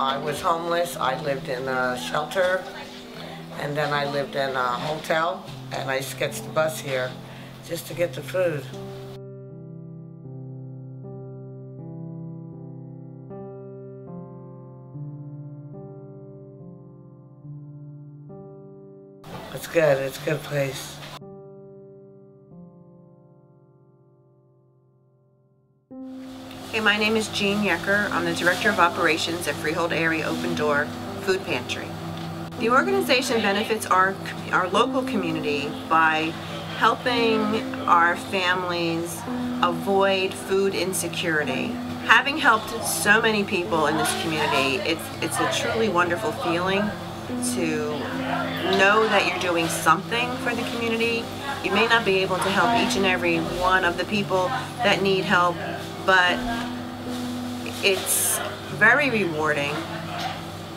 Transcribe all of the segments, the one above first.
I was homeless. I lived in a shelter, and then I lived in a hotel, and I sketched the bus here just to get the food. It's good. It's a good place. Hey, my name is Jean Yecker. I'm the Director of Operations at Freehold Area Open Door Food Pantry. The organization benefits our, our local community by helping our families avoid food insecurity. Having helped so many people in this community, it's, it's a truly wonderful feeling to know that you're doing something for the community. You may not be able to help each and every one of the people that need help, but it's very rewarding.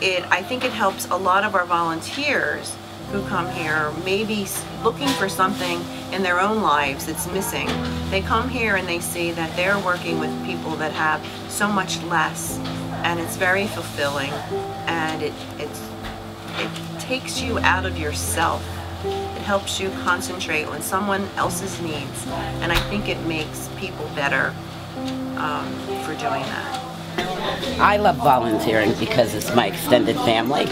It, I think it helps a lot of our volunteers who come here maybe looking for something in their own lives that's missing. They come here and they see that they're working with people that have so much less and it's very fulfilling and it, it's, it takes you out of yourself. It helps you concentrate on someone else's needs and I think it makes people better um, for doing that. I love volunteering because it's my extended family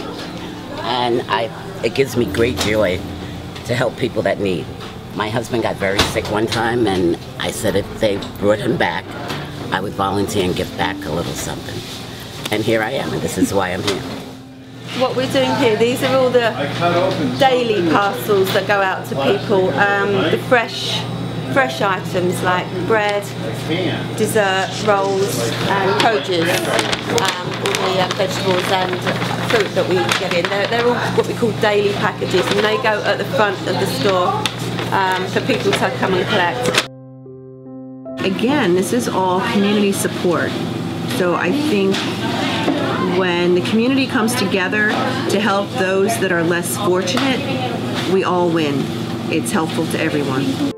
and I it gives me great joy to help people that need. My husband got very sick one time and I said if they brought him back, I would volunteer and give back a little something. And here I am and this is why I'm here. What we're doing here, these are all the daily parcels that go out to people. Um, the fresh fresh items like bread, dessert, rolls and produce, um, all the uh, vegetables and fruit that we get in. They're, they're, all what we call daily packages and they go at the front of the store um, for people to come and collect. Again, this is all community support. So I think when the community comes together to help those that are less fortunate, we all win. It's helpful to everyone.